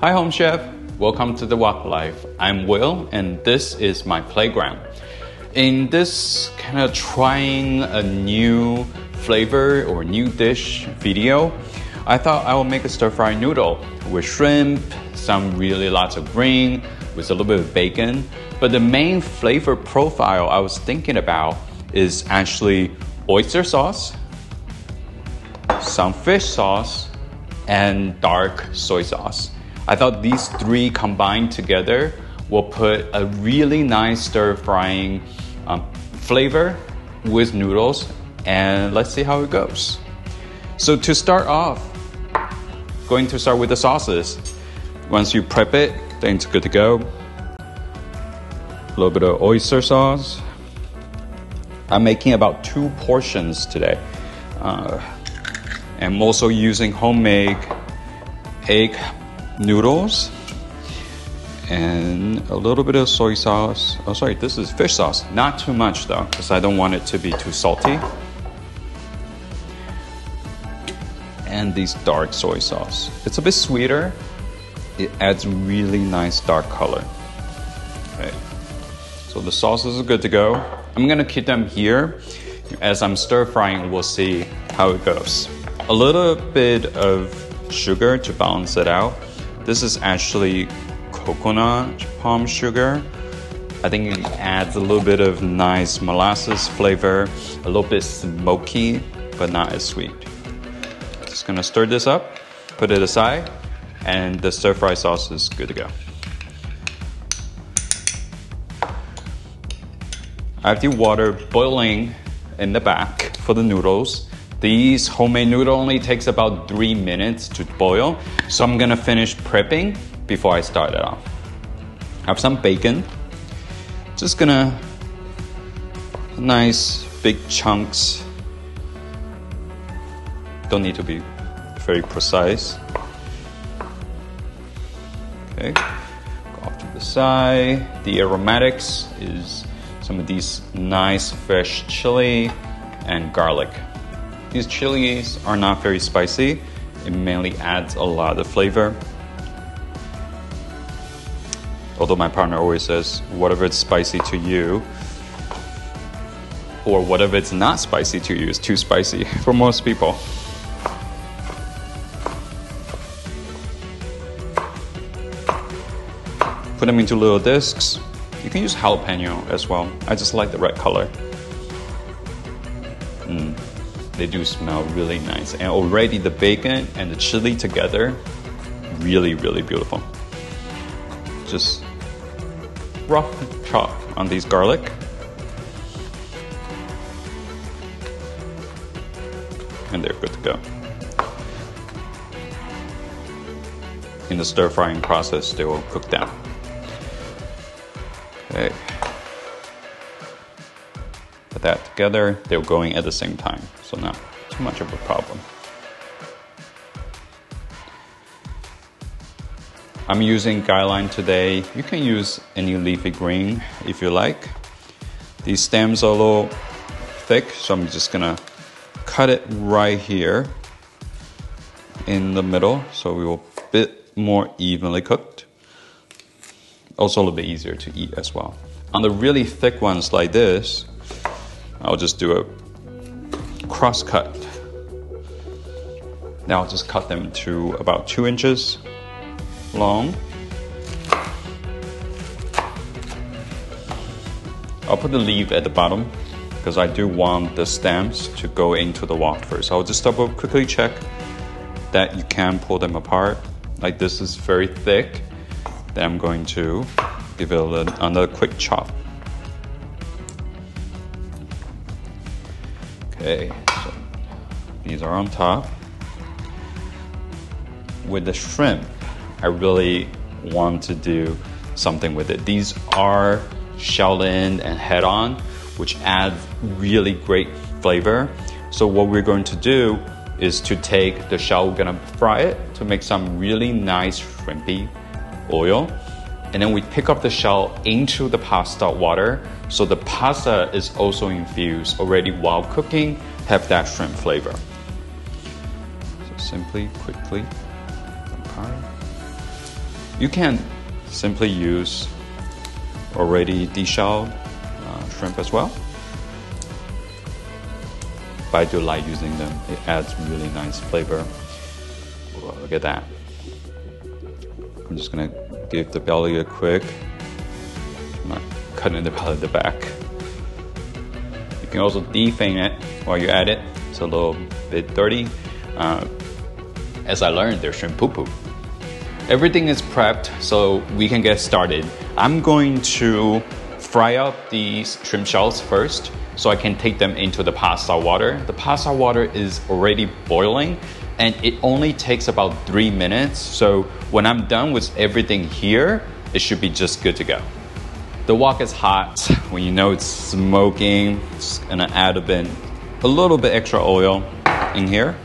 Hi, Home Chef. Welcome to the Wok Life. I'm Will, and this is my playground. In this kind of trying a new flavor or new dish video, I thought I would make a stir fry noodle with shrimp, some really lots of green, with a little bit of bacon. But the main flavor profile I was thinking about is actually oyster sauce, some fish sauce, and dark soy sauce. I thought these three combined together will put a really nice stir frying um, flavor with noodles, and let's see how it goes. So, to start off, going to start with the sauces. Once you prep it, then it's good to go. A little bit of oyster sauce. I'm making about two portions today. Uh, I'm also using homemade egg noodles and a little bit of soy sauce. Oh, sorry, this is fish sauce. Not too much though, because I don't want it to be too salty. And this dark soy sauce. It's a bit sweeter. It adds really nice dark color. Okay. So the sauces are good to go. I'm gonna keep them here. As I'm stir frying, we'll see how it goes. A little bit of sugar to balance it out. This is actually coconut palm sugar. I think it adds a little bit of nice molasses flavor, a little bit smoky, but not as sweet. Just gonna stir this up, put it aside, and the stir fry sauce is good to go. I have the water boiling in the back for the noodles. These homemade noodle only takes about three minutes to boil, so I'm gonna finish prepping before I start it off. I have some bacon. Just gonna nice big chunks. Don't need to be very precise. Okay, go off to the side. The aromatics is some of these nice fresh chili and garlic. These chilies are not very spicy. It mainly adds a lot of flavor. Although my partner always says, whatever it's spicy to you, or whatever it's not spicy to you is too spicy for most people. Put them into little discs. You can use jalapeno as well. I just like the red color. They do smell really nice. And already the bacon and the chili together, really, really beautiful. Just rough chop on these garlic. And they're good to go. In the stir frying process, they will cook down. Okay. Put that together, they're going at the same time, so not too much of a problem. I'm using gai lan today. You can use any leafy green if you like. These stems are a little thick, so I'm just gonna cut it right here in the middle so we will bit more evenly cooked. Also a little bit easier to eat as well. On the really thick ones like this, I'll just do a cross cut. Now I'll just cut them to about two inches long. I'll put the leaf at the bottom because I do want the stems to go into the wok first. I'll just double quickly check that you can pull them apart. Like this is very thick. Then I'm going to give it a, another quick chop. Okay, so these are on top. With the shrimp, I really want to do something with it. These are shell in and head on, which adds really great flavor. So what we're going to do is to take the shell, we're gonna fry it to make some really nice shrimpy oil. And then we pick up the shell into the pasta water. So the pasta is also infused already while cooking, have that shrimp flavor. So simply, quickly, You can simply use already deshelled uh, shrimp as well. But I do like using them. It adds really nice flavor. look at that. I'm just gonna give the belly a quick, not cutting the belly the back. You can also devein it while you add it. It's a little bit dirty. Uh, as I learned, there's shrimp poo poo. Everything is prepped, so we can get started. I'm going to fry up these shrimp shells first so I can take them into the pasta water. The pasta water is already boiling and it only takes about three minutes. So when I'm done with everything here, it should be just good to go. The wok is hot. When you know it's smoking, just gonna add a bit, a little bit extra oil in here.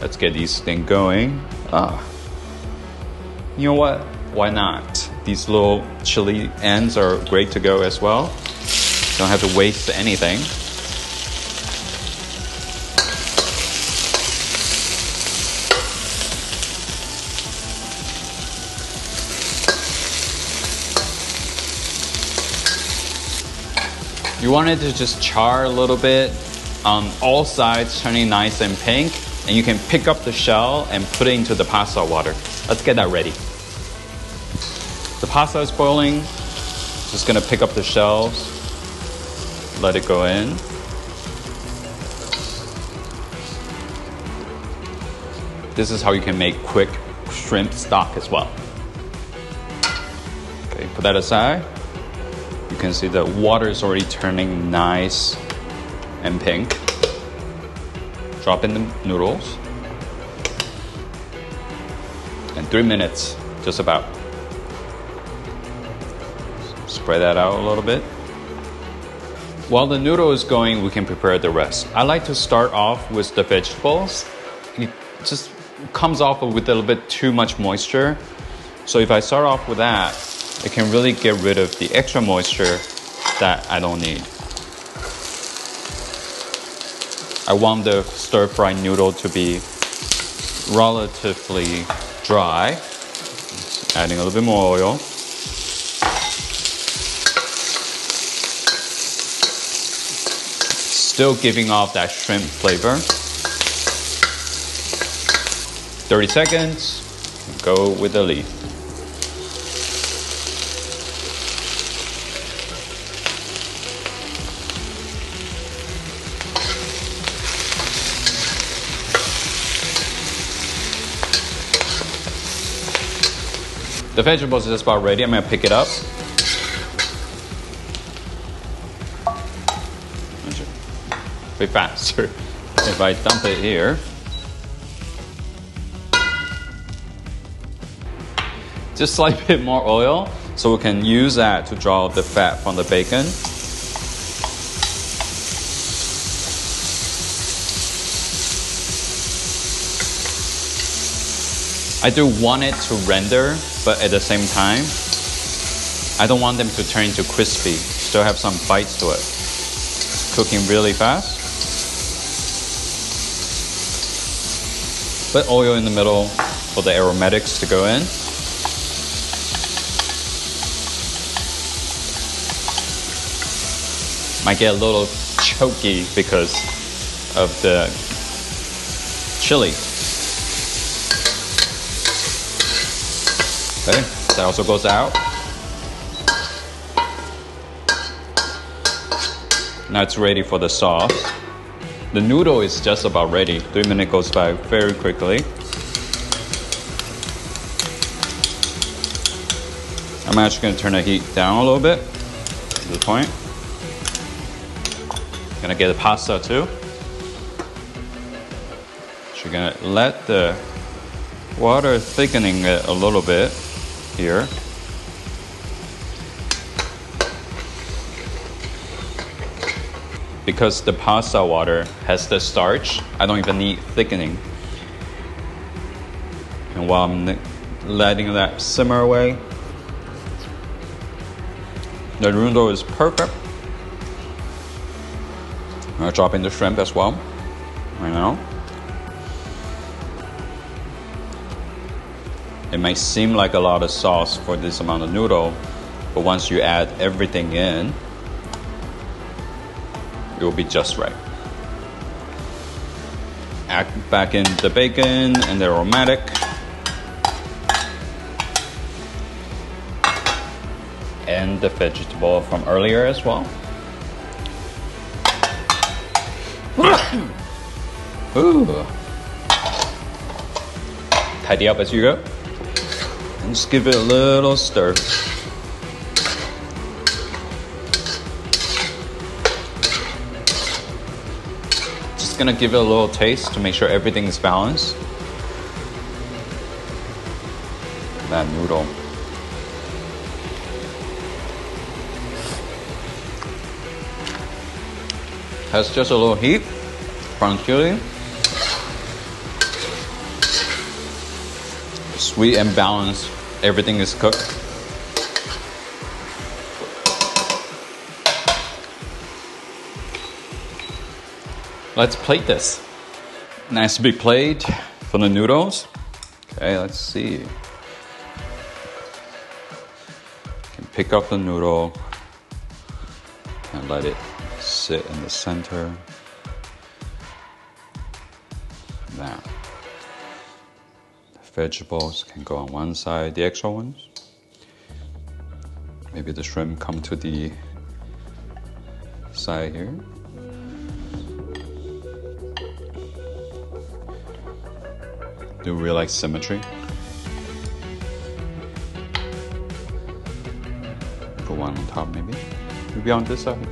Let's get these things going. Ah, you know what? Why not? These little chili ends are great to go as well. Don't have to waste anything. You want it to just char a little bit on all sides, turning nice and pink and you can pick up the shell and put it into the pasta water. Let's get that ready. The pasta is boiling. Just gonna pick up the shells, let it go in. This is how you can make quick shrimp stock as well. Okay, put that aside. You can see the water is already turning nice and pink. Drop in the noodles. And three minutes, just about. Spread that out a little bit. While the noodle is going, we can prepare the rest. I like to start off with the vegetables. It just comes off with a little bit too much moisture. So if I start off with that, it can really get rid of the extra moisture that I don't need. I want the stir fried noodle to be relatively dry. Just adding a little bit more oil. Still giving off that shrimp flavor. 30 seconds, go with the leaf. The vegetables are just about ready. I'm gonna pick it up. Be faster if I dump it here. Just slightly bit more oil so we can use that to draw the fat from the bacon. I do want it to render, but at the same time, I don't want them to turn into crispy. Still have some bites to it. Cooking really fast. Put oil in the middle for the aromatics to go in. Might get a little choky because of the chili. Okay, that also goes out. Now it's ready for the sauce. The noodle is just about ready. Three minutes goes by very quickly. I'm actually going to turn the heat down a little bit to the point. Gonna get the pasta too. So you're gonna let the water thickening it a little bit here. Because the pasta water has the starch, I don't even need thickening. And while I'm letting that simmer away, the noodle is perfect. I'm gonna drop in the shrimp as well, right now. It may seem like a lot of sauce for this amount of noodle, but once you add everything in, it will be just right. Add back in the bacon and the aromatic. And the vegetable from earlier as well. Ooh. Tidy up as you go. Just give it a little stir. Just gonna give it a little taste to make sure everything is balanced. That noodle. Has just a little heat from chili. Sweet and balanced. Everything is cooked. Let's plate this. Nice big plate for the noodles. Okay, let's see. Can pick up the noodle and let it sit in the center. Now, vegetables can go on one side, the extra ones. Maybe the shrimp come to the side here. Do we like symmetry? Put one on top, maybe. Maybe on this side.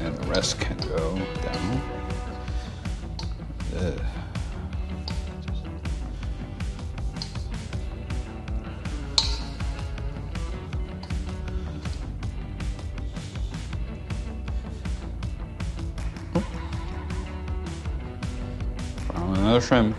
And the rest can go down. Another shrimp.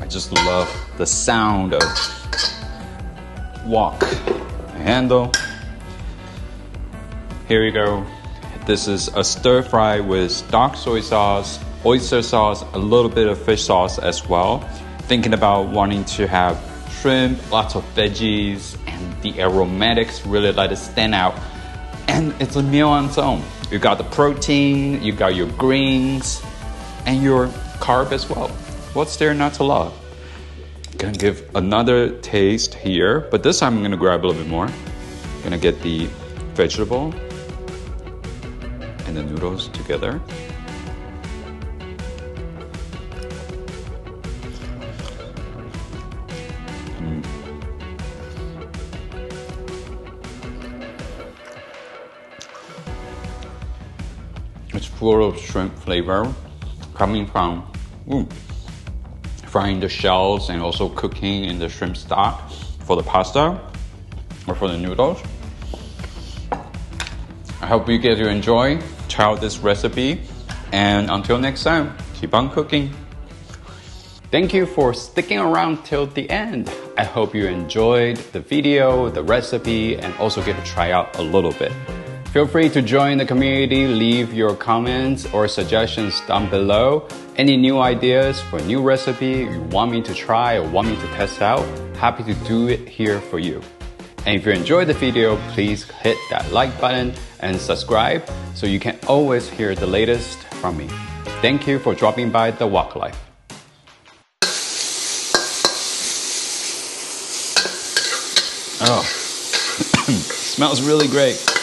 I just love the sound of wok handle. Here you go. This is a stir fry with dark soy sauce, oyster sauce, a little bit of fish sauce as well. Thinking about wanting to have shrimp, lots of veggies, and the aromatics really let it stand out. And it's a meal on its own. You got the protein, you got your greens, and your carb as well. What's there not to love? Gonna give another taste here, but this time I'm gonna grab a little bit more. Gonna get the vegetable and the noodles together. Of shrimp flavor coming from ooh, frying the shells and also cooking in the shrimp stock for the pasta or for the noodles. I hope you get to enjoy, try out this recipe, and until next time, keep on cooking. Thank you for sticking around till the end. I hope you enjoyed the video, the recipe, and also get to try out a little bit. Feel free to join the community, leave your comments or suggestions down below. Any new ideas for new recipe you want me to try or want me to test out, happy to do it here for you. And if you enjoyed the video, please hit that like button and subscribe so you can always hear the latest from me. Thank you for dropping by The Wok Life. Oh, smells really great.